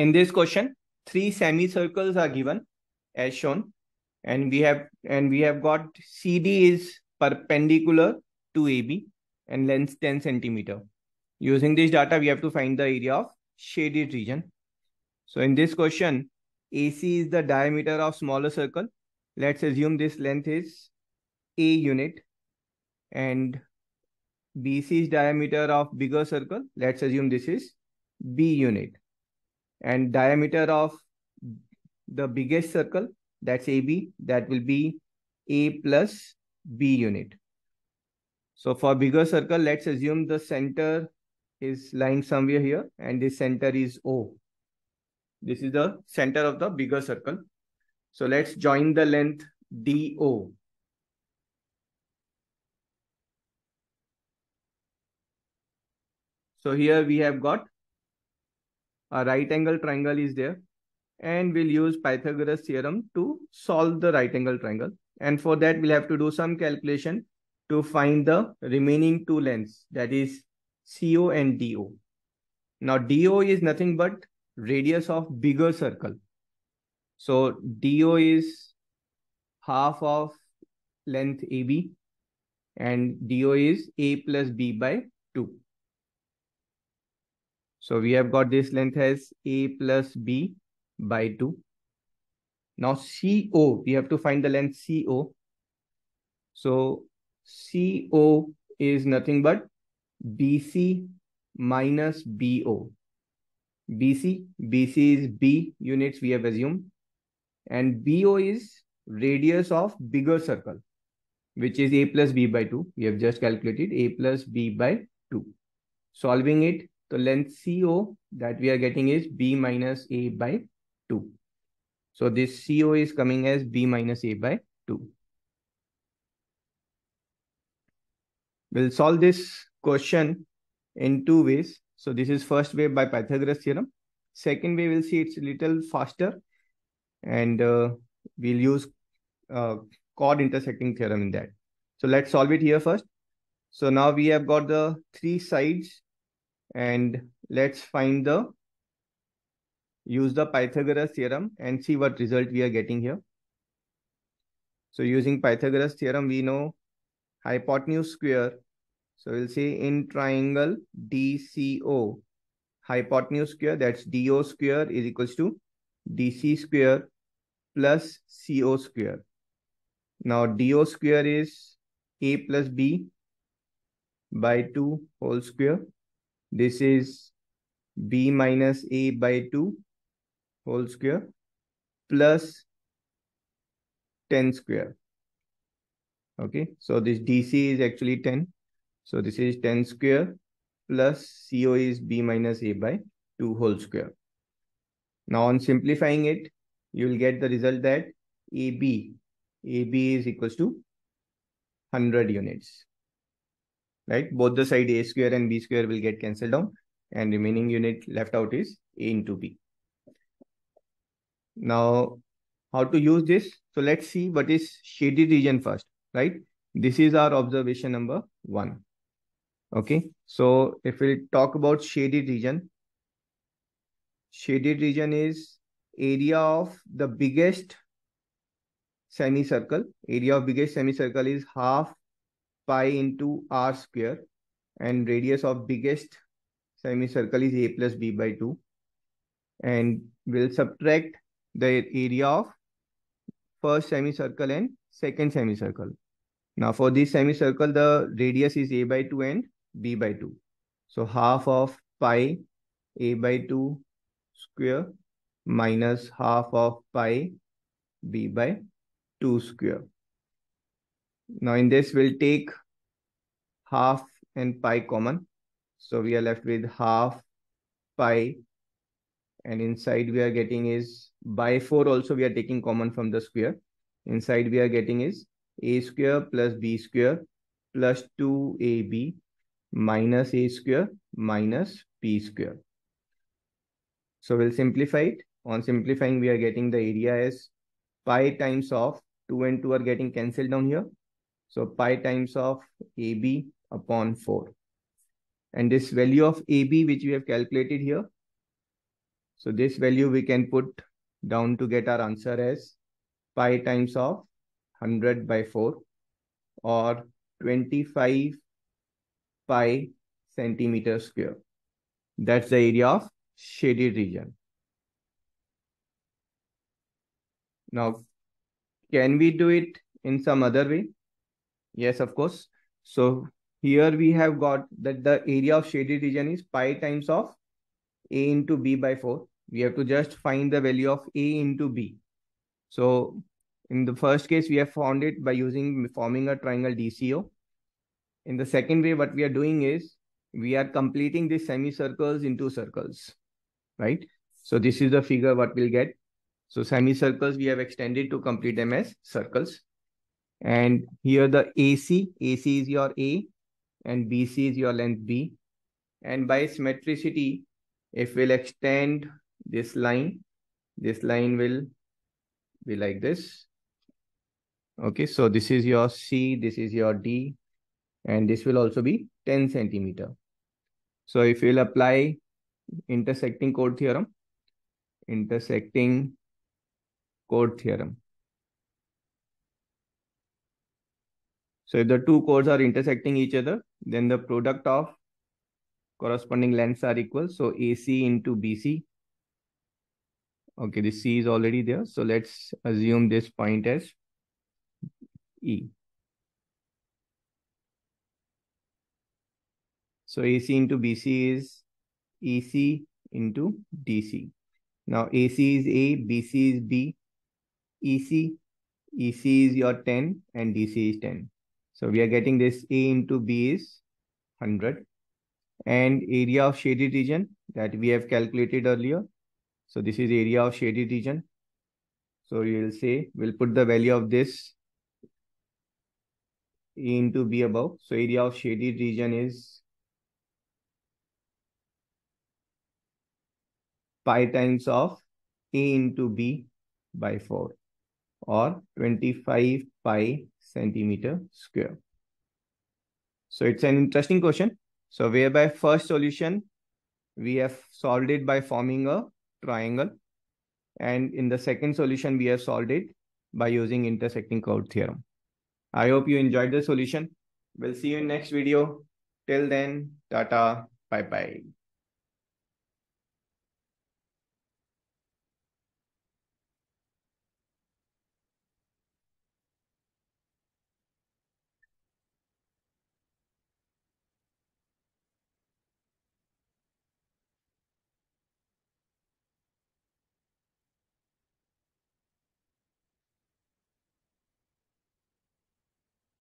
In this question, three semicircles are given as shown, and we have and we have got CD is perpendicular to AB and length 10 centimeter. Using this data, we have to find the area of shaded region. So in this question, AC is the diameter of smaller circle. Let's assume this length is A unit and BC is diameter of bigger circle. Let's assume this is B unit and diameter of the biggest circle that's AB that will be A plus B unit. So for bigger circle, let's assume the center is lying somewhere here and this center is O. This is the center of the bigger circle. So let's join the length DO. So here we have got a right angle triangle is there and we'll use Pythagoras theorem to solve the right angle triangle. And for that, we'll have to do some calculation to find the remaining two lengths that is CO and DO. Now DO is nothing but radius of bigger circle. So DO is half of length AB and DO is A plus B by 2. So we have got this length as A plus B by 2. Now CO, we have to find the length CO. So CO is nothing but BC minus BO. BC, BC is B units we have assumed. And BO is radius of bigger circle, which is A plus B by 2. We have just calculated A plus B by 2. Solving it, the length CO that we are getting is B minus A by 2. So this CO is coming as B minus A by 2. We'll solve this question in two ways. So this is first way by Pythagoras theorem. Second way, we'll see it's a little faster and uh, we'll use uh, chord intersecting theorem in that. So let's solve it here first. So now we have got the three sides and let's find the use the Pythagoras theorem and see what result we are getting here. So using Pythagoras theorem, we know hypotenuse square so we'll say in triangle DCO, hypotenuse square, that's DO square is equals to DC square plus CO square. Now DO square is A plus B by 2 whole square. This is B minus A by 2 whole square plus 10 square. Okay, so this DC is actually 10 so this is 10 square plus CO is B minus A by 2 whole square. Now on simplifying it, you will get the result that AB, AB is equals to 100 units. Right? Both the side A square and B square will get cancelled down and remaining unit left out is A into B. Now, how to use this? So let's see what is shaded region first, right? This is our observation number one. Okay, so if we talk about shaded region, shaded region is area of the biggest semicircle. Area of biggest semicircle is half pi into r square and radius of biggest semicircle is a plus b by 2 and we'll subtract the area of first semicircle and second semicircle. Now for this semicircle, the radius is a by 2 and b by 2. So half of pi a by 2 square minus half of pi b by 2 square. Now in this we'll take half and pi common. So we are left with half pi and inside we are getting is by 4 also we are taking common from the square. Inside we are getting is a square plus b square plus 2ab minus a square minus b square. So we'll simplify it. On simplifying, we are getting the area as pi times of 2 and 2 are getting cancelled down here. So pi times of AB upon 4. And this value of AB which we have calculated here. So this value we can put down to get our answer as pi times of 100 by 4 or 25 pi centimeter square. That's the area of shaded region. Now, can we do it in some other way? Yes, of course. So here we have got that the area of shaded region is pi times of a into b by 4. We have to just find the value of a into b. So in the first case, we have found it by using forming a triangle DCO. In the second way, what we are doing is we are completing the semicircles into circles, right? So this is the figure what we'll get. So semicircles we have extended to complete them as circles. And here the AC, AC is your A and BC is your length B. And by symmetricity, if we'll extend this line, this line will be like this. Okay, so this is your C, this is your D, and this will also be 10 centimeter. So if you'll apply intersecting chord theorem, intersecting chord theorem. So if the two chords are intersecting each other, then the product of corresponding lengths are equal. So AC into BC. Okay, the C is already there. So let's assume this point as E. So AC into BC is EC into DC. Now AC is A, BC is B, EC, EC is your 10 and DC is 10. So we are getting this A into B is 100 and area of shaded region that we have calculated earlier. So this is area of shaded region. So you will say, we'll put the value of this A into B above. So area of shaded region is pi times of A into B by 4 or 25 pi centimeter square. So it's an interesting question. So whereby first solution, we have solved it by forming a triangle. And in the second solution, we have solved it by using intersecting chord theorem. I hope you enjoyed the solution. We'll see you in next video. Till then, tata, bye-bye.